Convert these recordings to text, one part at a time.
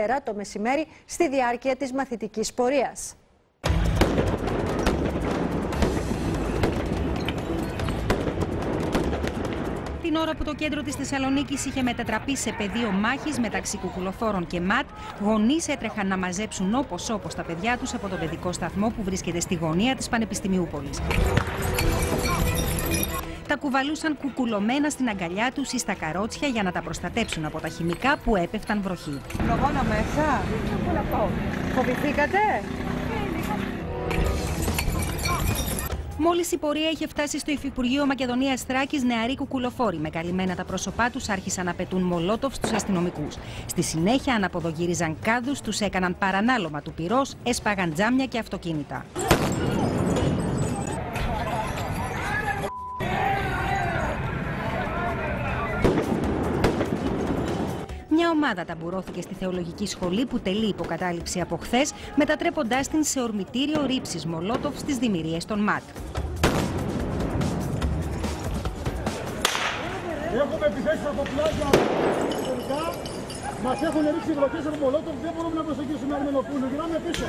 νωρίτερα το μεσημέρι στη διάρκεια της μαθητικής πορείας. την ώρα που το κέντρο της Θεσσαλονίκης είχε μετατραπεί σε πεδίο μάχης μεταξύ κουκουλοφόρων και ΜΑΤ, γονείς έτρεχαν να μαζέψουν όπως όπως τα παιδιά τους από τον παιδικό σταθμό που βρίσκεται στη γωνία της Πανεπιστημίου Πόλη. Τα κουβαλούσαν κουκουλωμένα στην αγκαλιά τους ή στα καρότσια για να τα προστατέψουν από τα χημικά που έπεφταν βροχή. Λογόνα μέσα. Φοβηθήκατε; Μόλις η πορεία είχε φτάσει στο Υφυπουργείο Μακεδονίας Θράκης, νεαροί κουκουλοφόροι με καλυμμένα τα πρόσωπά τους άρχισαν να πετούν μολότοφ στους αστυνομικούς. Στη συνέχεια αναποδογύριζαν κάδους, τους έκαναν παρανάλωμα του πυρός, έσπαγαν τζάμια και αυτοκίνητα. Μια ομάδα ταμπουρώθηκε στη θεολογική σχολή που τελεί υποκατάληψη από χθες, μετατρέποντάς την σε ορμητήριο ρήψης Μολότοφς στι δημιουργίε των ΜΑΤ. Έχουμε επιθέσεις από πλάγια ιστορικά. Μας έχουν ρίξει βροχές από Μολότοφ. Δεν μπορούμε να προσεγγίσουμε Αρμενοπούλου. Γυρνάμε πίσω.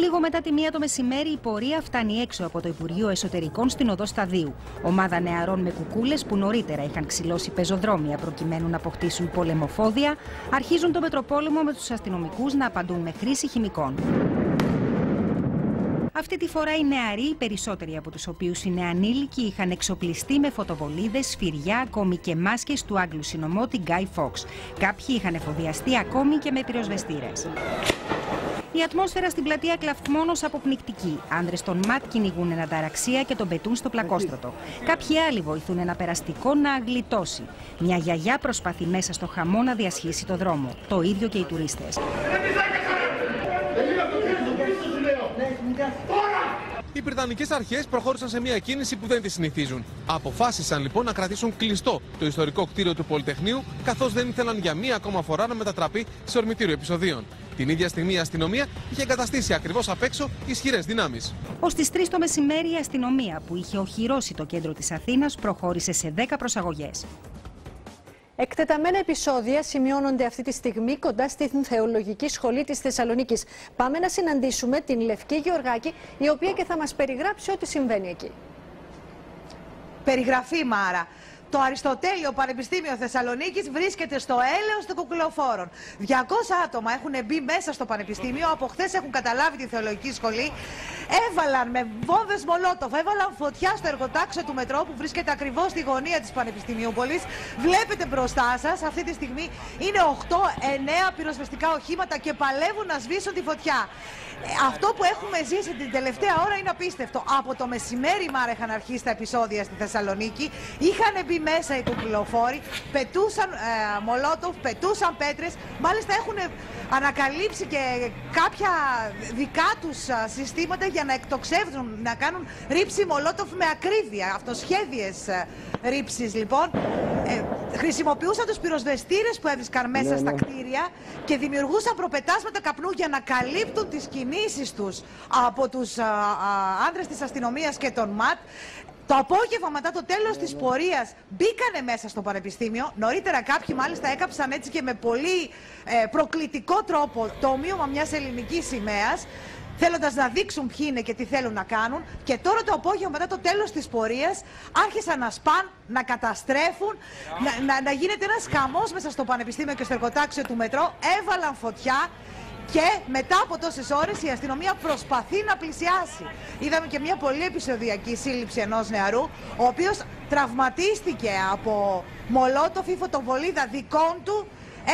Λίγο μετά τη μία το μεσημέρι, η πορεία φτάνει έξω από το Υπουργείο Εσωτερικών στην οδό Σταδίου. Ομάδα νεαρών με κουκούλες που νωρίτερα είχαν ξυλώσει πεζοδρόμια προκειμένου να αποκτήσουν πολεμοφόδια, αρχίζουν το Μετροπόλεμο με τους αστυνομικούς να απαντούν με χρήση χημικών. Αυτή τη φορά οι νεαροί, οι περισσότεροι από τους οποίους είναι ανήλικοι, είχαν εξοπλιστεί με φωτοβολίδες, σφυριά, ακόμη και μάσκες του Άγγλου συνωμότη Guy Fawkes. Κάποιοι είχαν εφοδιαστεί ακόμη και με πυροσβεστήρες. Η ατμόσφαιρα στην πλατεία κλαφτμόνο αποπνικτική. Άνδρες των ΜΑΤ κυνηγούν ένα ταραξία και τον πετούν στο πλακόστρωτο. Κάποιοι άλλοι βοηθούν ένα περαστικό να αγλιτώσει. Μια γιαγιά προσπαθεί μέσα στο χαμό να διασχίσει το δρόμο. Το ίδιο και οι τουρίστες. Οι Βρετανικές αρχές προχώρησαν σε μια κίνηση που δεν τη συνηθίζουν. Αποφάσισαν λοιπόν να κρατήσουν κλειστό το ιστορικό κτίριο του Πολυτεχνείου, καθώς δεν ήθελαν για μία ακόμα φορά να μετατραπεί σε ορμητήριο επεισοδίων. Την ίδια στιγμή η αστυνομία είχε εγκαταστήσει ακριβώς απ' έξω ισχυρές δυνάμεις. Ω τις 3 το μεσημέρι, η αστυνομία που είχε οχυρώσει το κέντρο της Αθήνας προχώρησε σε 10 προσαγωγές. Εκτεταμένα επεισόδια σημειώνονται αυτή τη στιγμή κοντά στην Θεολογική Σχολή της Θεσσαλονίκης. Πάμε να συναντήσουμε την Λευκή Γεωργάκη, η οποία και θα μας περιγράψει ό,τι συμβαίνει εκεί. Περιγραφή Μάρα. Το Αριστοτέλειο Πανεπιστήμιο Θεσσαλονίκης βρίσκεται στο έλεος των κουκουλοφόρων. 200 άτομα έχουν μπει μέσα στο Πανεπιστήμιο, από χθες έχουν καταλάβει τη θεολογική σχολή. Έβαλαν με βόμβες Μολότοφ, έβαλαν φωτιά στο εργοτάξιο του μετρό που βρίσκεται ακριβώς στη γωνία της Πανεπιστημίου Πόλη. Βλέπετε μπροστά σας, αυτή τη στιγμή είναι 8-9 πυροσβεστικά οχήματα και παλεύουν να σβήσουν τη φωτιά. Ε, αυτό που έχουμε ζήσει την τελευταία ώρα είναι απίστευτο. Από το μεσημέρι, Μάρα, είχαν αρχίσει τα επεισόδια στη Θεσσαλονίκη. Είχαν μπει μέσα οι κουκλοφόροι, πετούσαν ε, μολότοφ, πετούσαν πέτρες. Μάλιστα έχουν ανακαλύψει και κάποια δικά τους συστήματα για να εκτοξεύουν, να κάνουν ρήψη μολότοφ με ακρίβεια. Αυτοσχέδιες ρήψεις λοιπόν. Ε, χρησιμοποιούσαν τους πυροσβεστήρες που έβρισκαν μέσα στα ναι. κτίρια και δημιουργούσαν προπετάσματα καπνού για να καλύπτουν τις κινήσεις τους από τους άντρε της αστυνομίας και των ΜΑΤ. Το απόγευμα μετά το τέλος της πορείας μπήκανε μέσα στο πανεπιστήμιο. Νωρίτερα κάποιοι μάλιστα έκαψαν έτσι και με πολύ ε, προκλητικό τρόπο το ομοίωμα μιας ελληνικής σημαίας θέλοντας να δείξουν ποιοι είναι και τι θέλουν να κάνουν. Και τώρα το απόγευμα, μετά το τέλος της πορείας, άρχισαν να σπάν, να καταστρέφουν, να, να, να γίνεται ένας χαμός μέσα στο πανεπιστήμιο και στο εργοτάξιο του μετρό. Έβαλαν φωτιά. Και μετά από τόσες ώρες η αστυνομία προσπαθεί να πλησιάσει. Είδαμε και μια πολύ επεισοδιακή σύλληψη ενός νεαρού, ο οποίος τραυματίστηκε από μολότοφη φωτοβολίδα δικών του.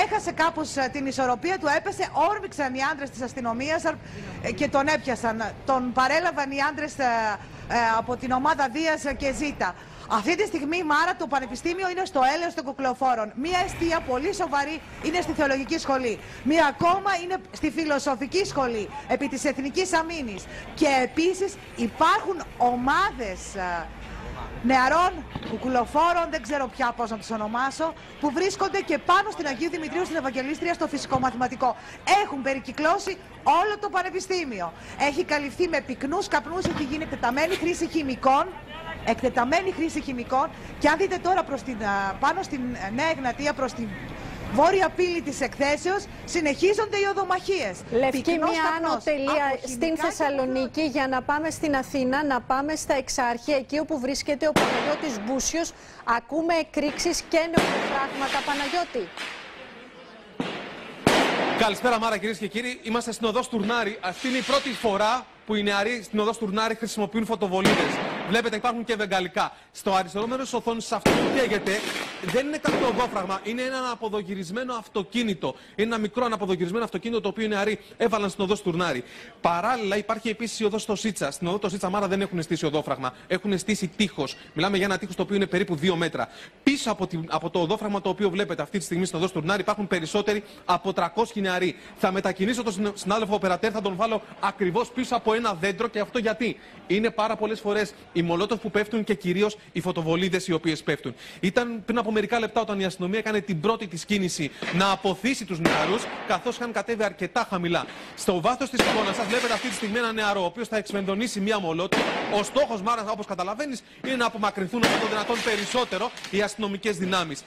Έχασε κάπως ε, την ισορροπία του, έπεσε, όρμηξαν οι άντρες της αστυνομίας ε, και τον έπιασαν. Τον παρέλαβαν οι άντρες ε, από την ομάδα Δίας και Ζήτα. Αυτή τη στιγμή, Μάρα, το Πανεπιστήμιο είναι στο έλεος των κουκλοφόρων. Μία αιστεία πολύ σοβαρή είναι στη Θεολογική Σχολή. Μία ακόμα είναι στη Φιλοσοφική Σχολή, επί της Εθνικής Αμήνης. Και επίσης υπάρχουν ομάδες ε, νεαρών, κουκουλοφόρων, δεν ξέρω πια πώς να τους ονομάσω, που βρίσκονται και πάνω στην Αγίου Δημητρίου στην Ευαγγελίστρια στο φυσικό μαθηματικό. Έχουν περικυκλώσει όλο το πανεπιστήμιο. Έχει καλυφθεί με πυκνούς καπνούς, έχει γίνει τεταμένη χρήση χημικών εκτεταμένη χρήση χημικών. Και αν δείτε τώρα προς την, πάνω στην Νέα Εγνατία, προς την βόρεια πύλη της εκθέσεως, συνεχίζονται οι οδομαχίες. Λευκή μια άνω τελεία στην Θεσσαλονίκη για να πάμε στην Αθήνα, να πάμε στα Εξάρχεια, εκεί όπου βρίσκεται ο Παναγιώτης Μπούσιος. Ακούμε εκρήξεις και νεοφράγματα. Παναγιώτη. Καλησπέρα Μάρα κυρίες και κύριοι. Είμαστε στην οδός Στουρνάρη. Αυτή είναι η πρώτη φορά που οι νεαροί στην οδός Στουρνάρη χρησιμοποιούν φωτοβολίδες. Βλέπετε υπάρχουν και βεγγαλικά. Στο αριστερό μέρο τη οθόνη, αυτό που καίγεται, δεν είναι κάποιο οδόφραγμα. Είναι ένα αποδογυρισμένο αυτοκίνητο. Είναι ένα μικρό αναποδογυρισμένο αυτοκίνητο το οποίο οι νεαροί έβαλαν στην οδό Στουρνάρη. Παράλληλα υπάρχει επίσης η οδό στο Σίτσα. Στην οδό στο Σίτσα Μάρα δεν έχουν στήσει οδόφραγμα. Έχουν στήσει τείχος. Μιλάμε για ένα τείχος το οποίο είναι περίπου 2 μέτρα. Πίσω από, τη, από το οδόφραγμα το οποίο βλέπετε αυτή τη στιγμή στην οδό Στουρνάρη υπάρχουν περισσότεροι από 300 νεαροί. Θα μετακινήσω τον συνάδελφο Οπερατέρ, θα τον βάλω ακριβώς πίσω από ένα δέντρο και αυτό γιατί είναι πάρα πολλές φορές οι μολότοφ που πέφτουν και κυρίως οι φωτοβολίδες οι οποίες πέφτουν. Ήταν πριν από μερικά λεπτά όταν η αστυνομία έκανε την πρώτη της κίνηση να αποθήσει τους νεαρούς, καθώς είχαν κατέβει αρκετά χαμηλά. Στο βάθος της εικόνας σας βλέπετε αυτή τη στιγμή ένα νεαρό, ο οποίος θα εξμεντονίσει μία μολότοφ. Ο στόχος, μάρα, όπως καταλαβαίνεις, είναι να απομακρυνθούν όσο το δυνατόν περισσότερο οι αστυνομικές δυνάμεις.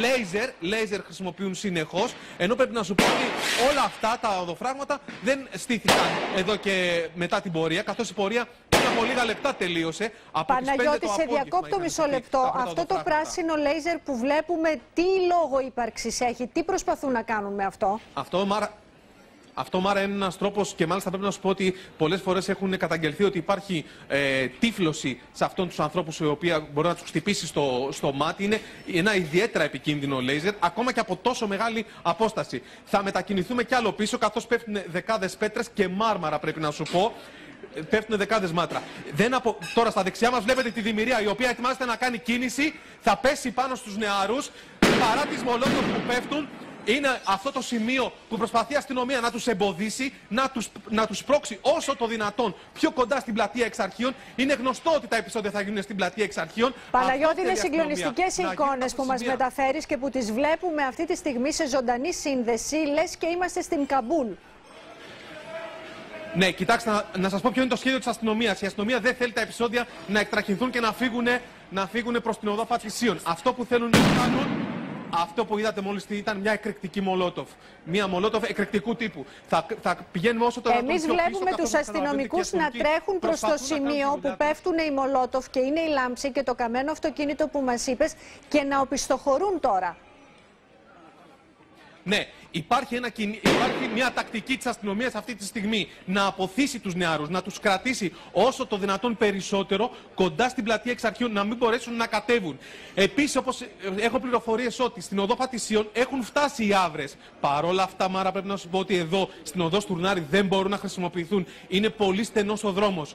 Λέιζερ, λέιζερ χρησιμοποιούν συνεχώς, ενώ πρέπει να σου πω ότι όλα αυτά τα οδοφράγματα δεν στήθηκαν εδώ και μετά την πορεία, καθώς η πορεία πριν από λίγα λεπτά τελείωσε. Από Παναγιώτη, σε διακόπτω μισό λεπτό. Αυτό το πράσινο λέιζερ που βλέπουμε, τι λόγο ύπαρξης έχει, τι προσπαθούν να κάνουν με αυτό; Αυτό, Μάρα, αυτό, Μάρα, είναι ένας τρόπος και μάλιστα πρέπει να σου πω ότι πολλές φορές έχουν καταγγελθεί ότι υπάρχει ε, τύφλωση σε αυτόν τους ανθρώπους, η οποία μπορεί να τους χτυπήσει στο, στο μάτι. Είναι ένα ιδιαίτερα επικίνδυνο λέιζερ, ακόμα και από τόσο μεγάλη απόσταση. Θα μετακινηθούμε κι άλλο πίσω, καθώς πέφτουν δεκάδες πέτρες και μάρμαρα, πρέπει να σου πω πέφτουν δεκάδες μάτρα. Δεν απο... Τώρα στα δεξιά μας βλέπετε τη δημιουργία η οποία ετοιμάζεται να κάνει κίνηση. Θα πέσει πάνω στους νεαρούς παρά τις μολότοφ που πέφτουν είναι αυτό το σημείο που προσπαθεί η αστυνομία να τους εμποδίσει, να τους, να τους πρόξει όσο το δυνατόν πιο κοντά στην πλατεία εξαρχείων. Είναι γνωστό ότι τα επεισόδια θα γίνουν στην πλατεία εξαρχείων. Παναγιώτη, είναι συγκλονιστικές οι εικόνες που μας μεταφέρεις και που τις βλέπουμε αυτή τη στιγμή σε ζωντανή σύνδεση. Λες και είμαστε στην Καμπούλ. Ναι, κοιτάξτε, να, να σας πω ποιο είναι το σχέδιο της αστυνομίας. Η αστυνομία δεν θέλει τα επεισόδια να εκτραχυνθούν και να φύγουν, να φύγουν προς την οδό Πατησίων. Αυτό που θέλουν να κάνουν αυτό που είδατε μόλις ήταν μια εκρηκτική μολότοφ. Μια μολότοφ εκρηκτικού τύπου. Θα, θα πηγαίνουμε όσο το Εμείς βλέπουμε τους αστυνομικούς να τρέχουν προς το σημείο που πέφτουν οι μολότοφ και είναι η λάμψη και το καμένο αυτοκίνητο που μας είπες και να οπισθοχωρούν τώρα. Ναι, υπάρχει, ένα, υπάρχει μια τακτική της αστυνομίας αυτή τη στιγμή να αποθήσει τους νεαρούς, να τους κρατήσει όσο το δυνατόν περισσότερο κοντά στην πλατεία εξ αρχείων, να μην μπορέσουν να κατέβουν. Επίσης, όπως ε, έχω πληροφορίες ότι στην οδό Πατησίων έχουν φτάσει οι άβρες. Παρ' όλα αυτά, Μάρα, πρέπει να σου πω ότι εδώ στην οδό Στουρνάρη δεν μπορούν να χρησιμοποιηθούν. Είναι πολύ στενός ο δρόμος.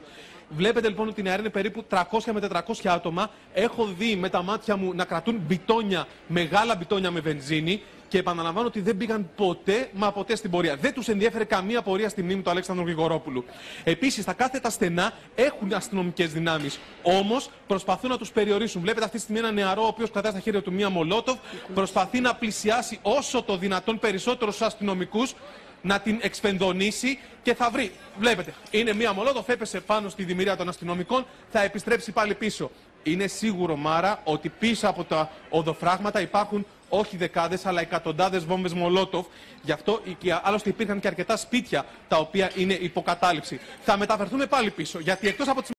Βλέπετε λοιπόν ότι η νεαρή είναι περίπου 300 με 400 άτομα. Έχω δει με τα μάτια μου να κρατούν μπιτόνια, μεγάλα μπιτόνια με βενζίνη. Και επαναλαμβάνω ότι δεν πήγαν ποτέ, μα ποτέ στην πορεία. Δεν τους ενδιαφέρει καμία πορεία στη μνήμη του Αλέξανδρου Γρηγορόπουλου. Επίσης, τα κάθετα στενά έχουν αστυνομικές δυνάμεις. Όμως προσπαθούν να τους περιορίσουν. Βλέπετε αυτή τη στιγμή ένα νεαρό, ο οποίος κρατάει στα χέρια του μία μολότοφ, προσπαθεί να πλησιάσει όσο το δυνατόν περισσότερο στου αστυνομικούς να την εξφενδονήσει και θα βρει. Βλέπετε, είναι μία μολότοφ, έπεσε πάνω στη δημιουργία των αστυνομικών, θα επιστρέψει πάλι πίσω. Είναι σίγουρο, Μάρα, ότι πίσω από τα οδοφράγματα υπάρχουν όχι δεκάδες, αλλά εκατοντάδες βόμβες Μολότοφ. Γι' αυτό και άλλωστε υπήρχαν και αρκετά σπίτια τα οποία είναι υποκατάληψη. Θα μεταφερθούμε πάλι πίσω, γιατί εκτός από τις